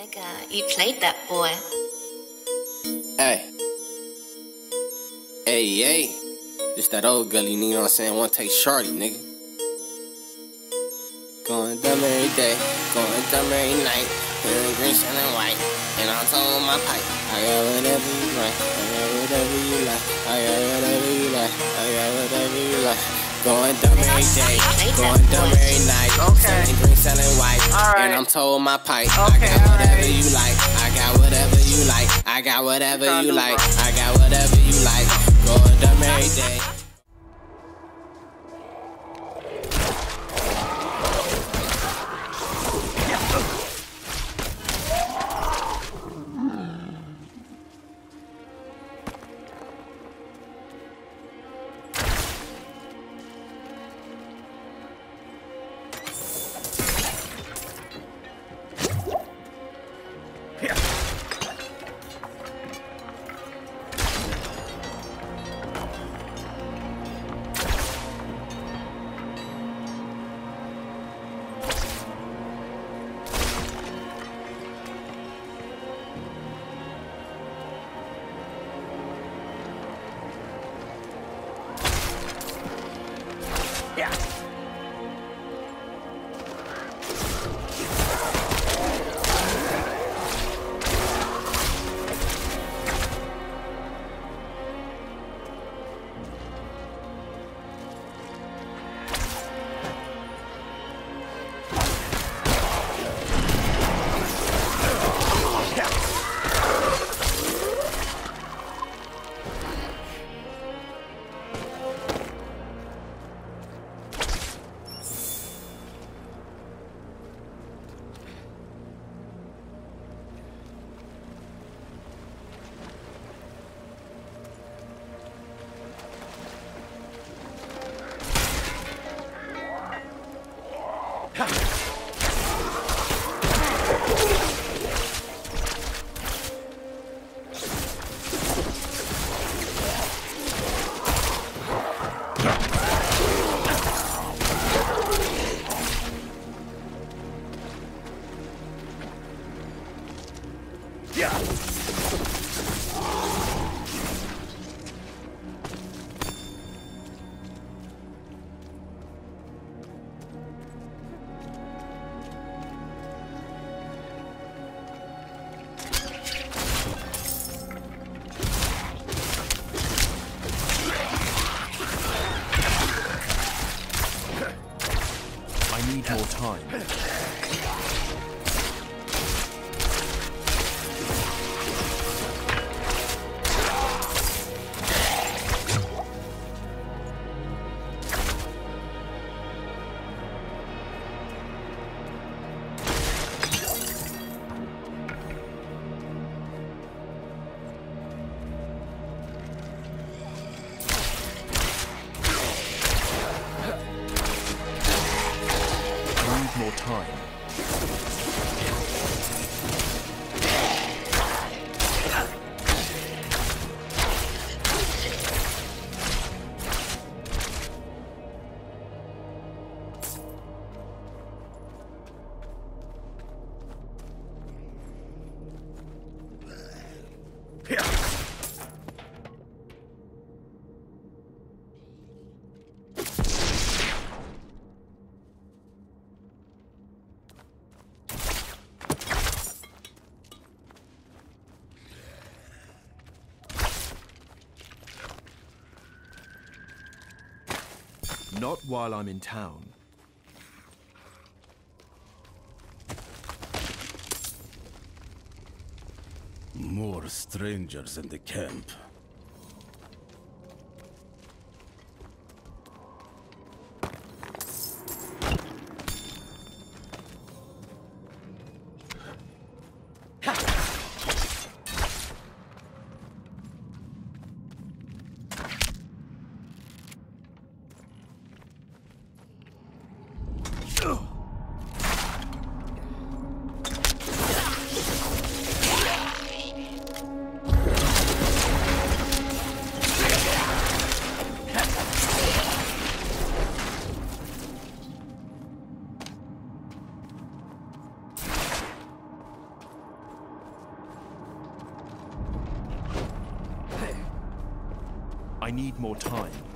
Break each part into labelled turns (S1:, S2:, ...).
S1: Nigga, uh, you played that boy.
S2: Hey. Hey, hey. Just that old gully, you know what I'm saying? One take shorty, nigga. Going dumb every day, going dumb every night. Feeling green, shining white. And I'm told my pipe. I got whatever you like. I got whatever you like. I got whatever you like. I got whatever you like. Going dumb every day, going dumb every night.
S3: Okay.
S2: Selling green, selling white.
S3: Alright.
S2: And I'm told my pipe.
S3: Okay,
S2: I got whatever
S3: alright.
S2: you like. I got whatever you like. I got whatever you like. I got whatever you like. Going dumb every day.
S4: Not while I'm in town.
S5: More strangers in the camp.
S4: I need more time.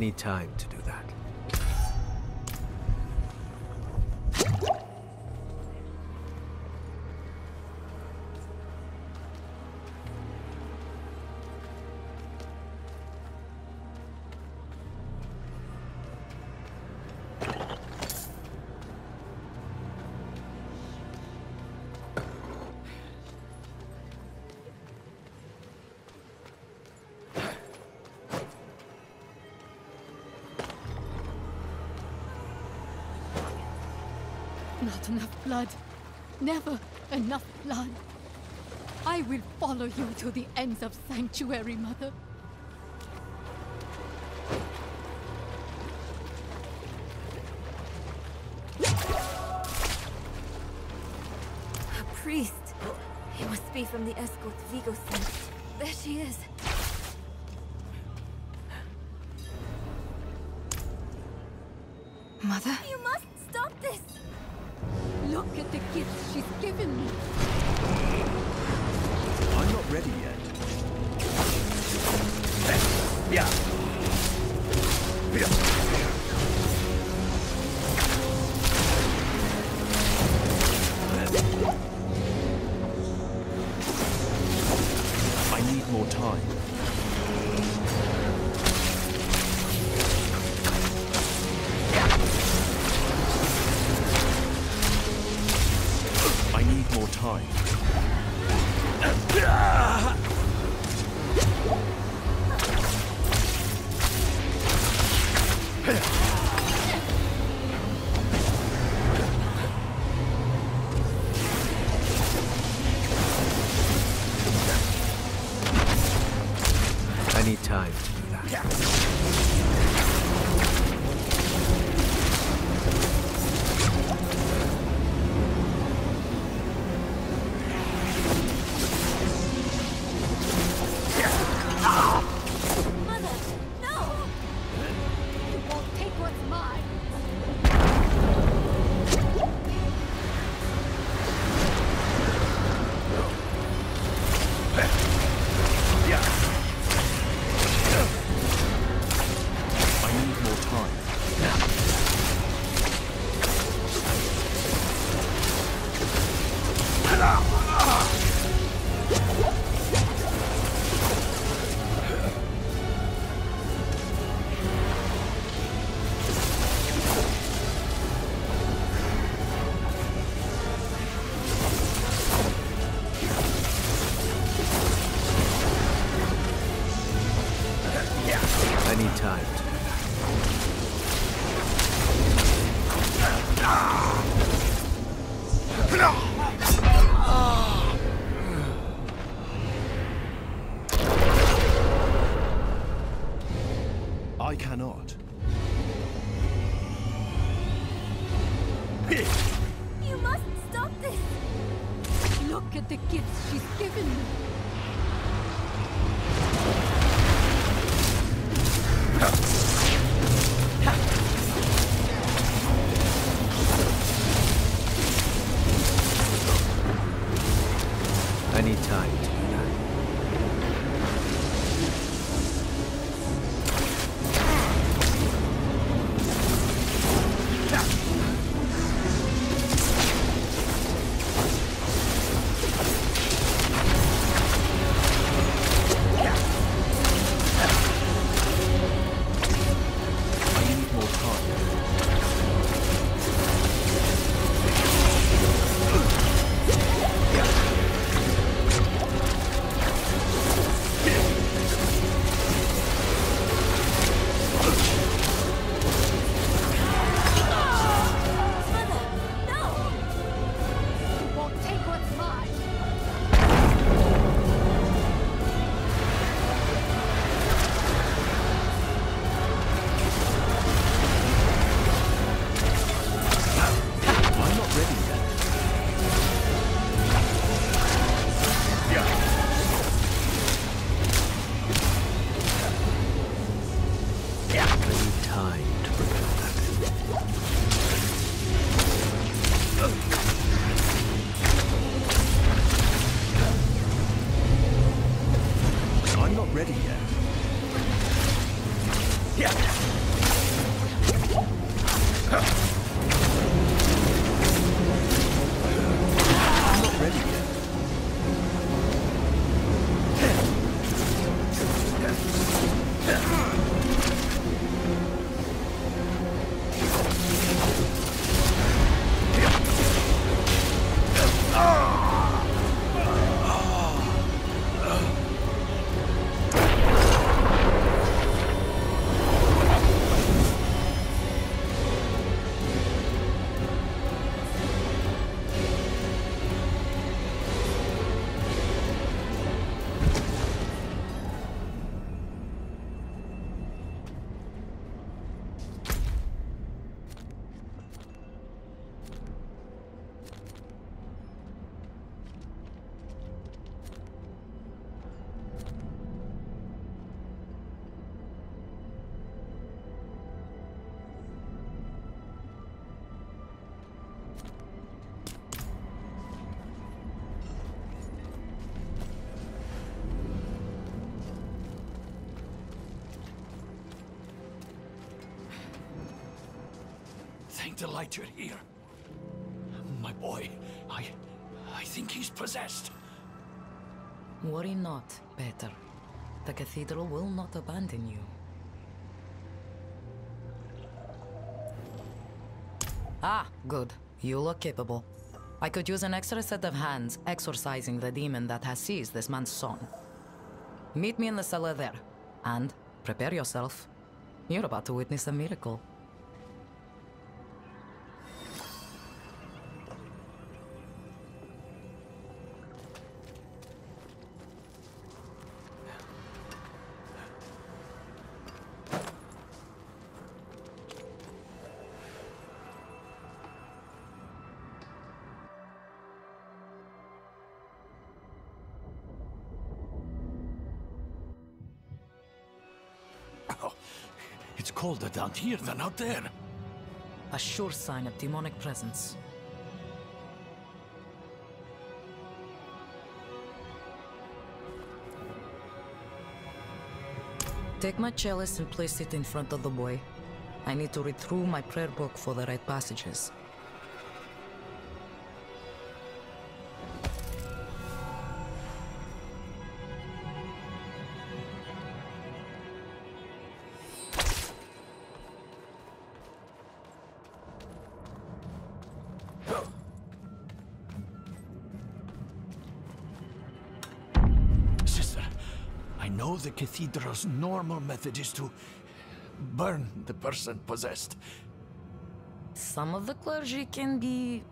S4: Need time to do
S6: Not enough blood. Never enough blood. I will follow you to the ends of Sanctuary, Mother.
S7: A priest. He must be from the escort Vigo sent. There she is.
S6: Mother?
S7: You must
S6: the gifts she's given me.
S4: I'm not ready yet.
S6: You
S7: must stop this!
S6: Look at the gifts she's given me.
S4: I
S3: Thank the light you're here. My boy, I... I think he's possessed.
S8: Worry not, Peter. The cathedral will not abandon you. Ah, good. You look capable. I could use an extra set of hands exorcising the demon that has seized this man's son. Meet me in the cellar there, and prepare yourself. You're about to witness a miracle.
S3: It's colder down here than out there.
S8: A sure sign of demonic presence. Take my chalice and place it in front of the boy. I need to read through my prayer book for the right passages.
S3: Cathedral's normal method is to burn the person possessed.
S8: Some of the clergy can be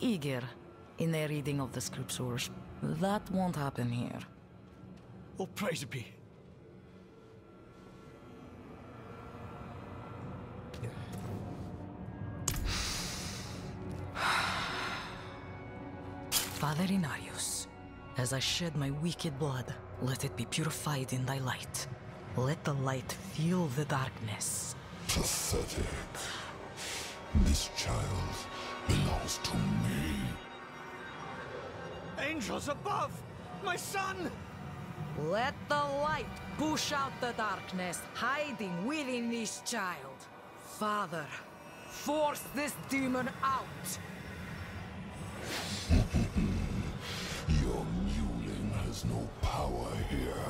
S8: eager in their reading of the scriptures. That won't happen here.
S3: Oh, praise be.
S8: Father Inarius, as I shed my wicked blood, let it be purified in thy light. Let the light feel the darkness.
S9: Pathetic. This child belongs to me.
S3: Angels above! My son!
S8: Let the light push out the darkness hiding within this child. Father, force this demon out.
S9: Has no power here.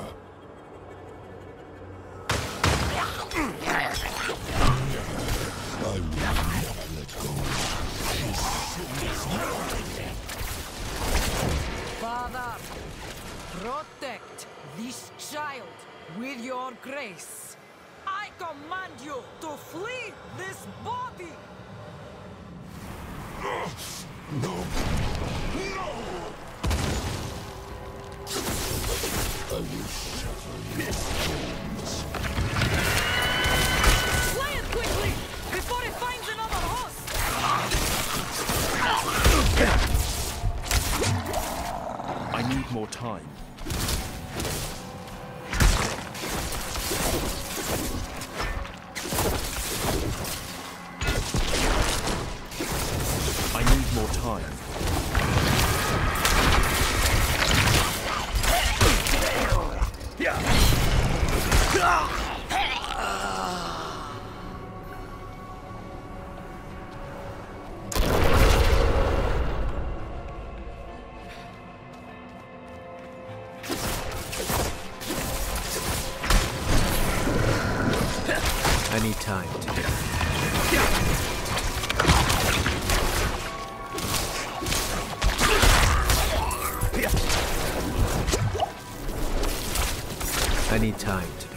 S9: I will never let go.
S8: Father, protect this child with your grace. I command you to flee this body.
S9: No! No!
S4: More time. I need more time.
S1: Need time to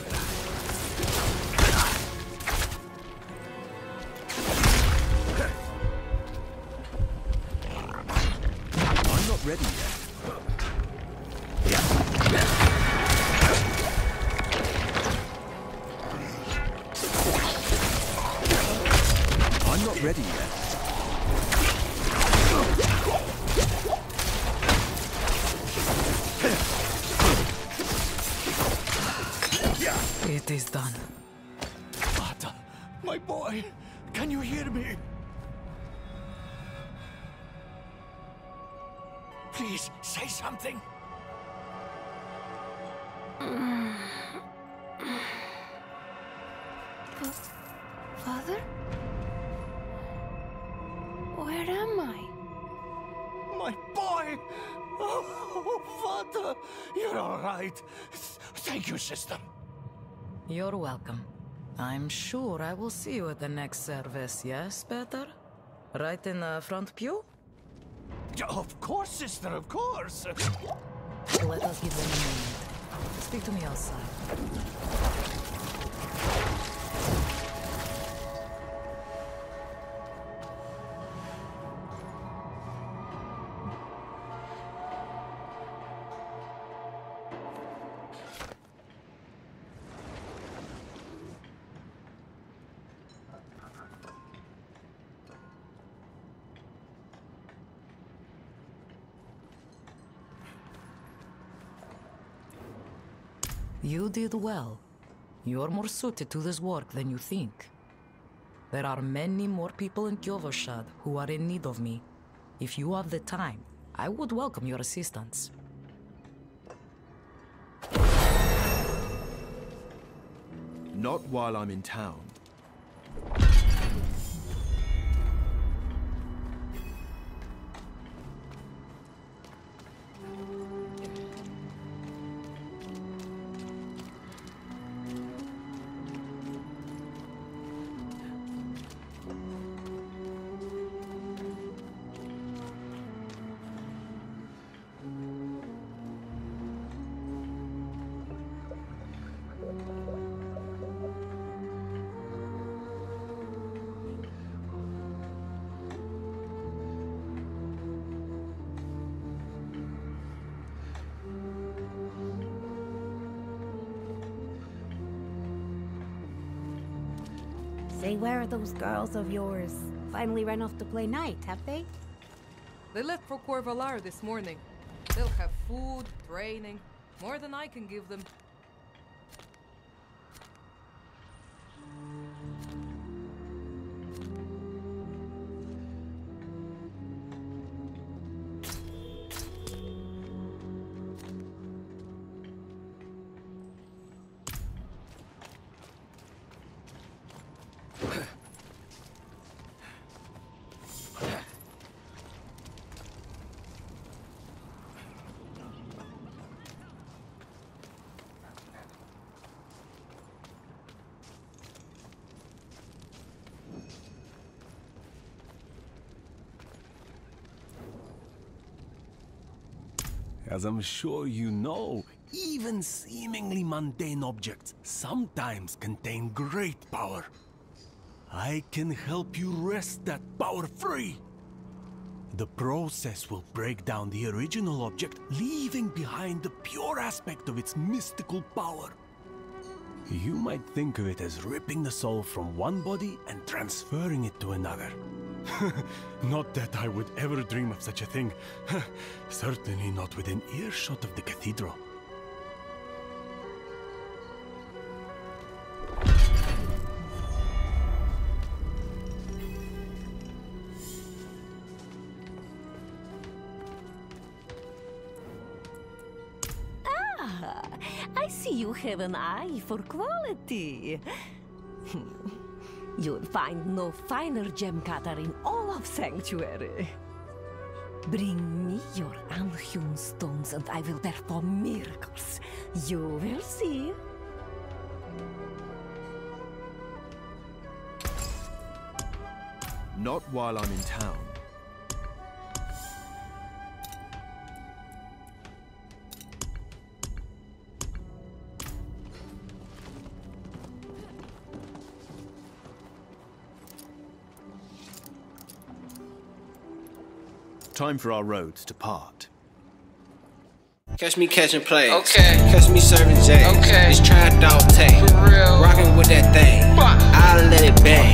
S3: right. Thank you, sister.
S8: You're welcome. I'm sure I will see you at the next service, yes, Peter? Right in the front pew?
S3: Of course, sister, of course.
S8: Let us give them a moment. Speak to me outside. You did well. You're more suited to this work than you think. There are many more people in Kyovashad who are in need of me. If you have the time, I would welcome your assistance.
S10: Not while I'm in town.
S11: Say, where are those girls of yours? Finally ran off to play knight, have they?
S12: They left for Kor Valar this morning. They'll have food, training, more than I can give them.
S5: As I'm sure you know, even seemingly mundane objects sometimes contain great power. I can help you wrest that power free. The process will break down the original object, leaving behind the pure aspect of its mystical power. You might think of it as ripping the soul from one body and transferring it to another. not that I would ever dream of such a thing. Certainly not within earshot of the cathedral.
S11: Ah, I see you have an eye for quality. You'll find no finer gem cutter in all of Sanctuary. Bring me your unhewn stones and I will perform miracles. You will see.
S10: Not while I'm in town. Time for our roads to part.
S2: Catch me catching plays.
S13: Okay.
S2: Catch me serving J's.
S13: Okay.
S2: It's tried dog tank.
S13: For real.
S2: Rocking with that thing. I let it bang.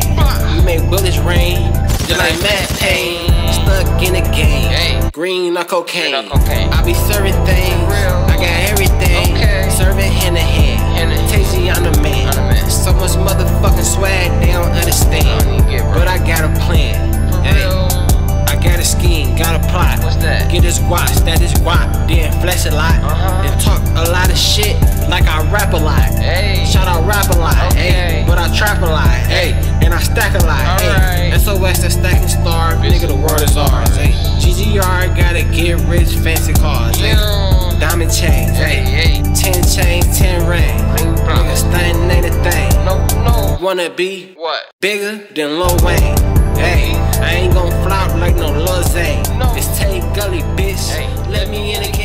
S2: We make bullets rain. Just like Max Payne. Stuck in the game.
S13: Hey.
S2: Green or cocaine.
S13: Green or cocaine.
S2: I be serving things.
S13: real.
S2: I got everything.
S13: Okay.
S2: Serving hand to hand.
S13: Hand to hand.
S2: Tasty, I'm the guap, that is guap, then flex a lot.
S13: Uh-huh.
S2: Then talk a lot of shit, like I rap a lot.
S13: Hey.
S2: Shout out rap a lot,
S13: Okay.
S2: hey. But I trap a lot, hey. And I stack a lot, hey.
S13: Alright.
S2: SOS the stacking star, nigga the world is ours, hey. GGR gotta get rich, fancy cars.
S13: Yeah.
S2: Diamond chains,
S13: Hey,
S2: hey.
S13: hey.
S2: Ten chains, ten rings.
S13: Ring bro.
S2: Nigga stunting ain't a thing.
S13: No, no.
S2: Wanna be
S13: What?
S2: bigger than Lil Wayne. Hey, I ain't gon' flop like no Lil Zane.
S13: No
S2: gully, bitch. Hey. Let me in again.